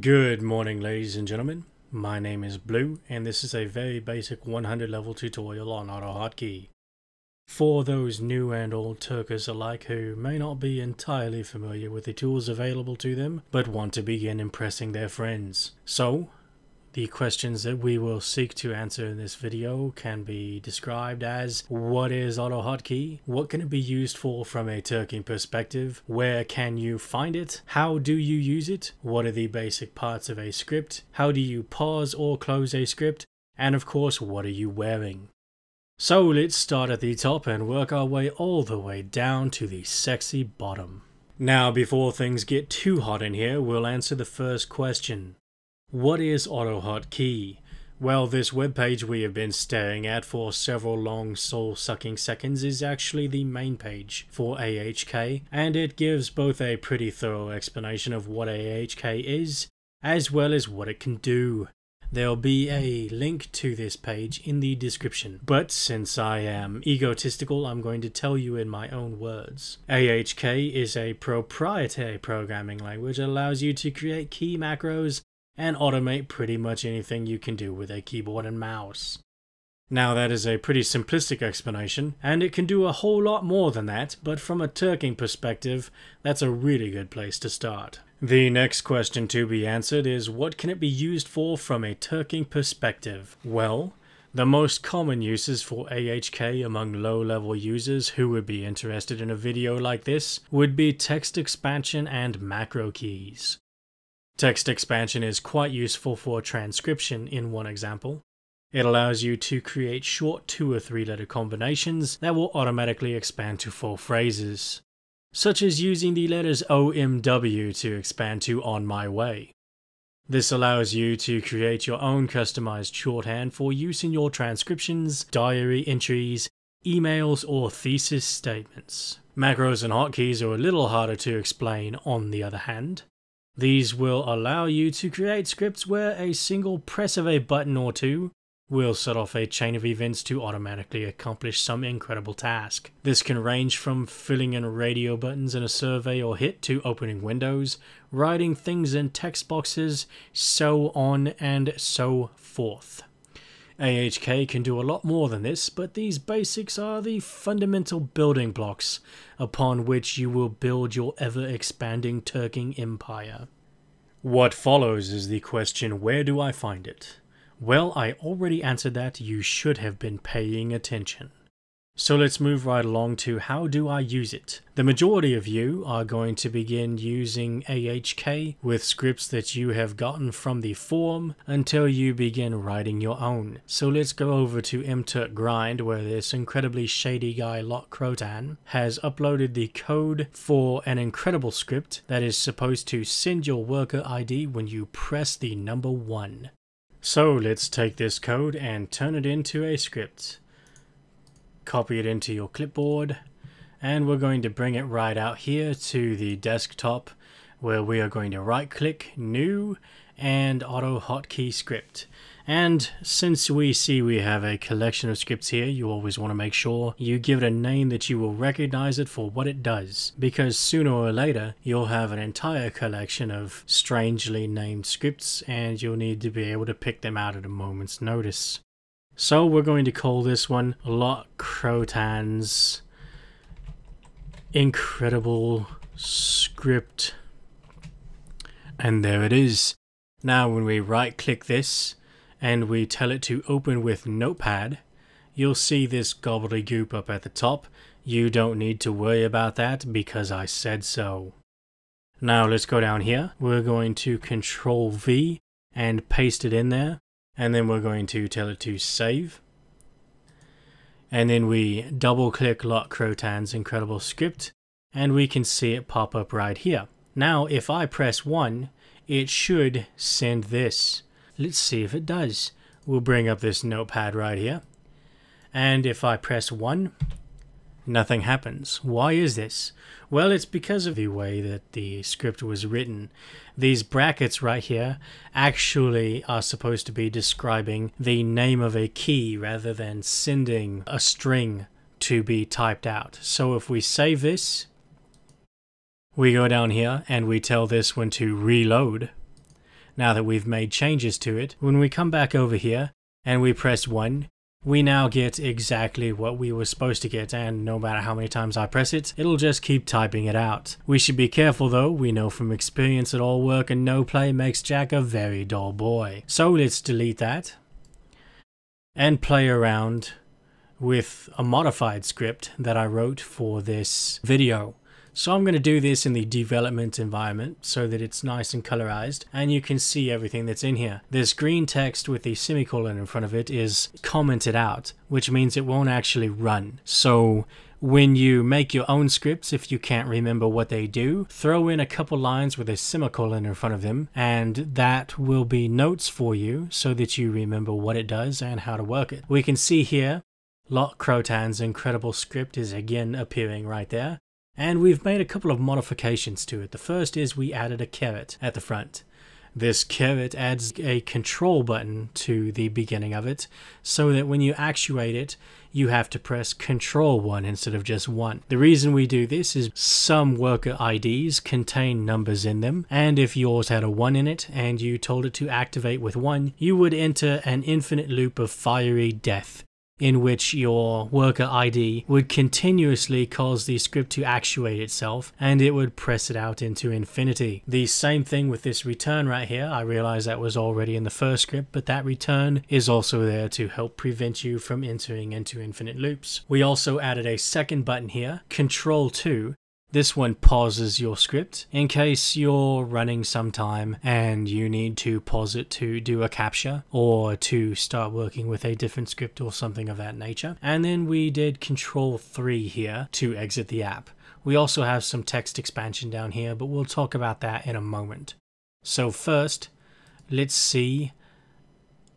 Good morning ladies and gentlemen, my name is Blue and this is a very basic 100 level tutorial on AutoHotkey. For those new and old Turkers alike who may not be entirely familiar with the tools available to them but want to begin impressing their friends. So, the questions that we will seek to answer in this video can be described as what is AutoHotkey? What can it be used for from a Turking perspective? Where can you find it? How do you use it? What are the basic parts of a script? How do you pause or close a script? And of course, what are you wearing? So let's start at the top and work our way all the way down to the sexy bottom. Now before things get too hot in here, we'll answer the first question. What is AutoHotkey? Well, this webpage we have been staring at for several long soul-sucking seconds is actually the main page for AHK, and it gives both a pretty thorough explanation of what AHK is, as well as what it can do. There'll be a link to this page in the description, but since I am egotistical, I'm going to tell you in my own words. AHK is a proprietary programming language that allows you to create key macros and automate pretty much anything you can do with a keyboard and mouse. Now that is a pretty simplistic explanation, and it can do a whole lot more than that, but from a Turking perspective, that's a really good place to start. The next question to be answered is what can it be used for from a Turking perspective? Well, the most common uses for AHK among low-level users who would be interested in a video like this would be text expansion and macro keys. Text expansion is quite useful for transcription in one example. It allows you to create short two or three letter combinations that will automatically expand to full phrases, such as using the letters OMW to expand to on my way. This allows you to create your own customized shorthand for use in your transcriptions, diary entries, emails, or thesis statements. Macros and hotkeys are a little harder to explain on the other hand. These will allow you to create scripts where a single press of a button or two will set off a chain of events to automatically accomplish some incredible task. This can range from filling in radio buttons in a survey or hit to opening windows, writing things in text boxes, so on and so forth. AHK can do a lot more than this, but these basics are the fundamental building blocks upon which you will build your ever-expanding Turking empire. What follows is the question, where do I find it? Well, I already answered that, you should have been paying attention. So let's move right along to how do I use it. The majority of you are going to begin using AHK with scripts that you have gotten from the forum until you begin writing your own. So let's go over to mturk grind where this incredibly shady guy Lot Crotan has uploaded the code for an incredible script that is supposed to send your worker ID when you press the number 1. So let's take this code and turn it into a script copy it into your clipboard. And we're going to bring it right out here to the desktop where we are going to right click new and AutoHotkey script. And since we see we have a collection of scripts here you always want to make sure you give it a name that you will recognize it for what it does. Because sooner or later you'll have an entire collection of strangely named scripts and you'll need to be able to pick them out at a moment's notice so we're going to call this one Lot Crotan's Incredible Script. And there it is. Now when we right click this and we tell it to open with Notepad, you'll see this gobbledygook up at the top. You don't need to worry about that because I said so. Now let's go down here. We're going to Control V and paste it in there and then we're going to tell it to save and then we double click Lot Crotan's incredible script and we can see it pop up right here. Now if I press 1 it should send this. Let's see if it does. We'll bring up this notepad right here and if I press 1 nothing happens. Why is this? Well, it's because of the way that the script was written. These brackets right here actually are supposed to be describing the name of a key rather than sending a string to be typed out. So if we save this, we go down here and we tell this one to reload. now that we've made changes to it. When we come back over here and we press 1, we now get exactly what we were supposed to get and no matter how many times I press it, it'll just keep typing it out. We should be careful though, we know from experience that all work and no play makes Jack a very dull boy. So let's delete that and play around with a modified script that I wrote for this video. So I'm going to do this in the development environment so that it's nice and colorized and you can see everything that's in here. This green text with the semicolon in front of it is commented out, which means it won't actually run. So when you make your own scripts, if you can't remember what they do, throw in a couple lines with a semicolon in front of them, and that will be notes for you so that you remember what it does and how to work it. We can see here, Lot Crotan's incredible script is again appearing right there. And we've made a couple of modifications to it. The first is we added a caret at the front. This caret adds a control button to the beginning of it so that when you actuate it, you have to press control 1 instead of just 1. The reason we do this is some worker IDs contain numbers in them and if yours had a 1 in it and you told it to activate with 1, you would enter an infinite loop of fiery death in which your worker ID would continuously cause the script to actuate itself and it would press it out into infinity. The same thing with this return right here. I realize that was already in the first script, but that return is also there to help prevent you from entering into infinite loops. We also added a second button here, Control 2, this one pauses your script in case you're running sometime and you need to pause it to do a capture or to start working with a different script or something of that nature. And then we did control 3 here to exit the app. We also have some text expansion down here, but we'll talk about that in a moment. So first, let's see.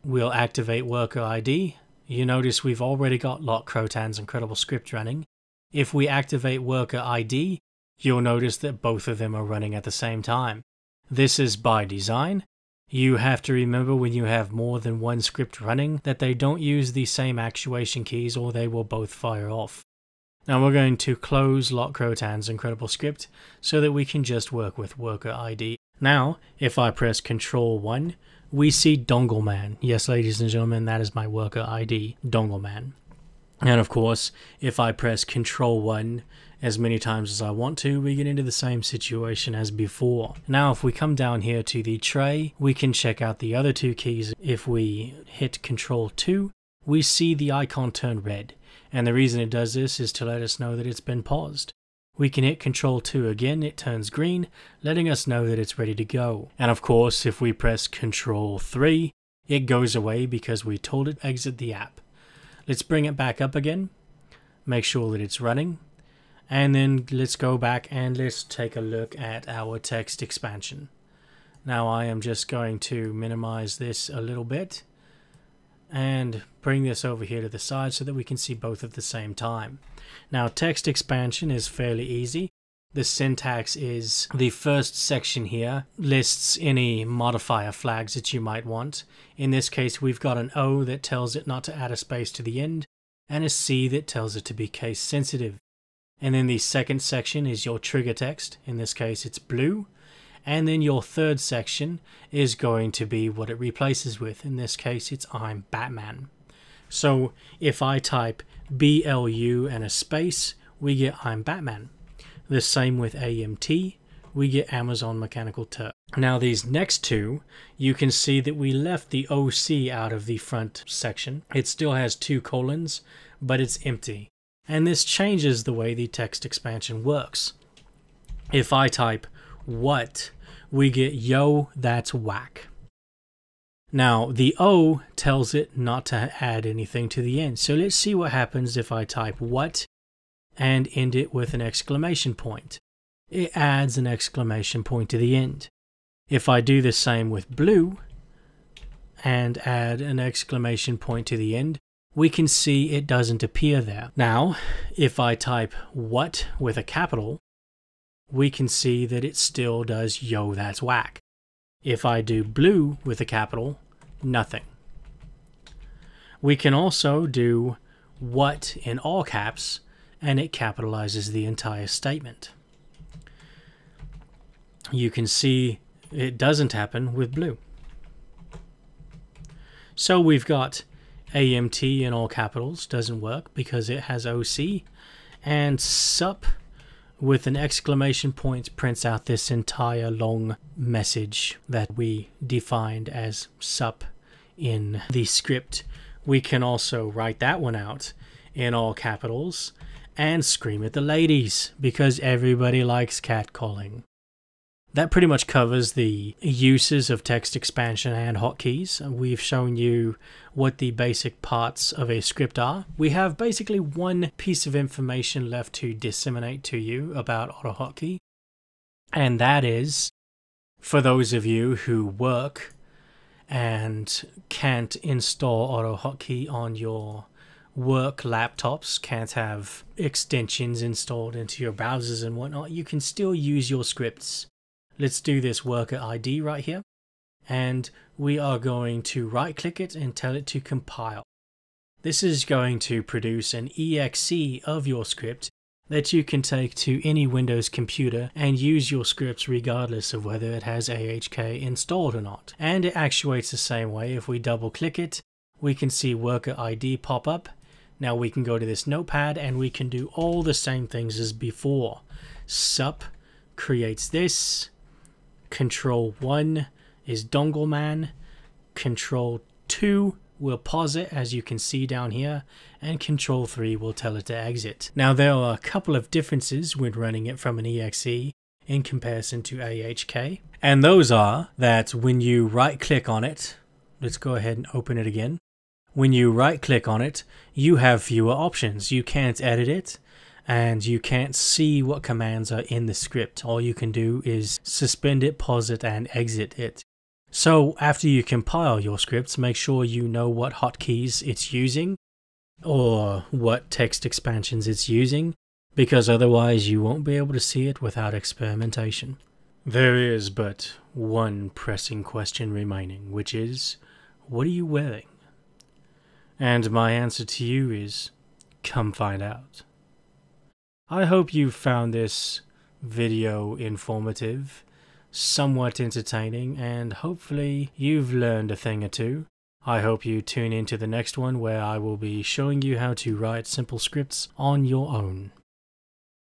We'll activate worker ID. You notice we've already got Lot Crotan's incredible script running. If we activate worker ID, you'll notice that both of them are running at the same time. This is by design. You have to remember when you have more than one script running that they don't use the same actuation keys or they will both fire off. Now we're going to close Lot Crotan's incredible script so that we can just work with worker ID. Now, if I press Control 1, we see Dongleman. Yes, ladies and gentlemen, that is my worker ID, Dongleman. And of course, if I press Control 1, as many times as I want to, we get into the same situation as before. Now if we come down here to the tray, we can check out the other two keys. If we hit Control 2, we see the icon turn red. And the reason it does this is to let us know that it's been paused. We can hit Control 2 again, it turns green, letting us know that it's ready to go. And of course, if we press Control 3, it goes away because we told it exit the app. Let's bring it back up again, make sure that it's running, and then let's go back and let's take a look at our text expansion. Now I am just going to minimize this a little bit and bring this over here to the side so that we can see both at the same time. Now text expansion is fairly easy. The syntax is the first section here lists any modifier flags that you might want. In this case we've got an O that tells it not to add a space to the end and a C that tells it to be case sensitive. And then the second section is your trigger text. In this case, it's blue. And then your third section is going to be what it replaces with. In this case, it's I'm Batman. So if I type BLU and a space, we get I'm Batman. The same with AMT, we get Amazon Mechanical Turk. Now these next two, you can see that we left the OC out of the front section. It still has two colons, but it's empty and this changes the way the text expansion works. If I type what, we get yo, that's whack. Now, the O tells it not to add anything to the end. So let's see what happens if I type what and end it with an exclamation point. It adds an exclamation point to the end. If I do the same with blue and add an exclamation point to the end, we can see it doesn't appear there. Now, if I type what with a capital, we can see that it still does yo that's whack. If I do blue with a capital, nothing. We can also do what in all caps and it capitalizes the entire statement. You can see it doesn't happen with blue. So we've got AMT in all capitals, doesn't work because it has OC, and sup with an exclamation point prints out this entire long message that we defined as sup in the script. We can also write that one out in all capitals and scream at the ladies because everybody likes catcalling. That pretty much covers the uses of text expansion and hotkeys. We've shown you what the basic parts of a script are. We have basically one piece of information left to disseminate to you about AutoHotkey, and that is for those of you who work and can't install AutoHotkey on your work laptops, can't have extensions installed into your browsers and whatnot, you can still use your scripts Let's do this worker ID right here. And we are going to right click it and tell it to compile. This is going to produce an exe of your script that you can take to any Windows computer and use your scripts regardless of whether it has AHK installed or not. And it actuates the same way. If we double click it, we can see worker ID pop up. Now we can go to this notepad and we can do all the same things as before. Sup creates this, Control 1 is Dongle Man. Control 2 will pause it as you can see down here and control 3 will tell it to exit. Now there are a couple of differences when running it from an exe in comparison to AHK and those are that when you right click on it, let's go ahead and open it again. When you right click on it, you have fewer options. You can't edit it, and you can't see what commands are in the script. All you can do is suspend it, pause it, and exit it. So after you compile your scripts, make sure you know what hotkeys it's using or what text expansions it's using because otherwise you won't be able to see it without experimentation. There is but one pressing question remaining, which is, what are you wearing? And my answer to you is, come find out. I hope you found this video informative, somewhat entertaining, and hopefully you've learned a thing or two. I hope you tune into the next one where I will be showing you how to write simple scripts on your own.